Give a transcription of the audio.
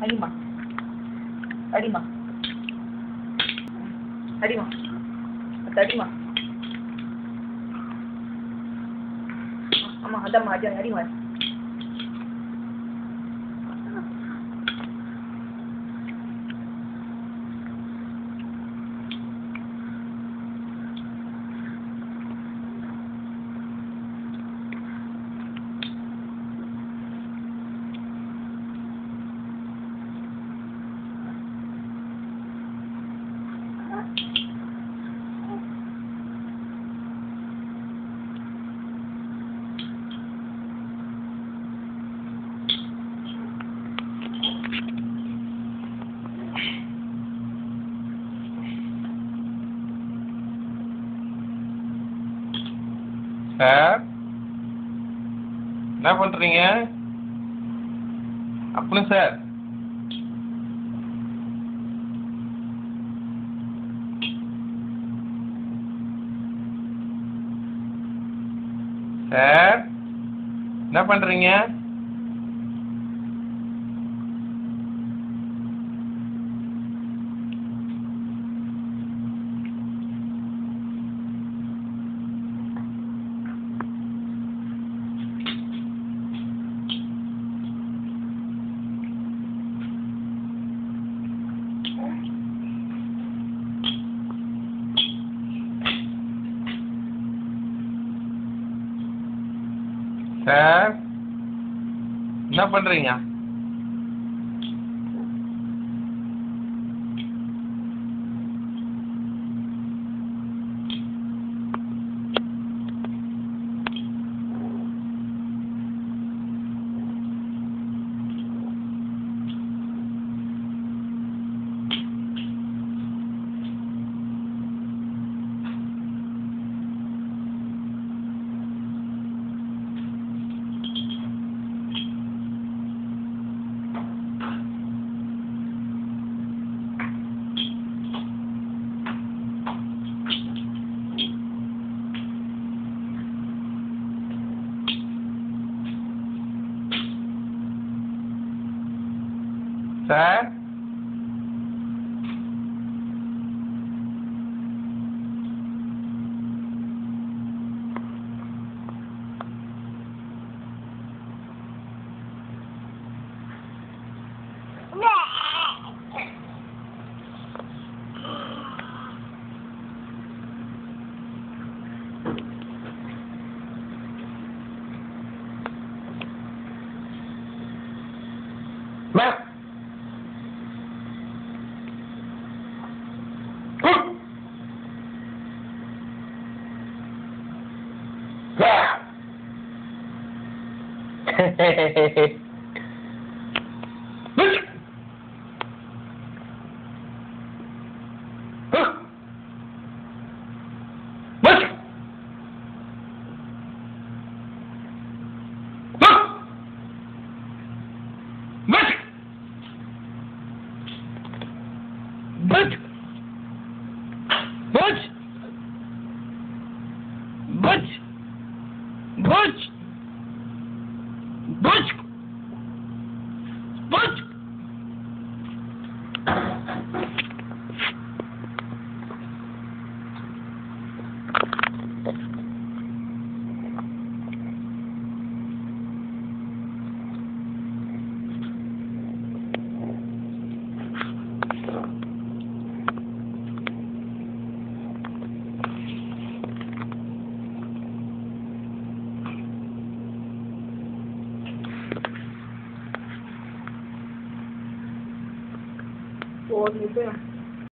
அடிமா அடிமா அடிமா அடிமா ஆமா அதாம்மா அடி அடிமா சார். என்ன பண்ணுறீங்க அப்புறம் சார். சார் என்ன பண்ணுறீங்க சார் என்ன பண்றீங்க? xác Matt but, but, but, 我几岁了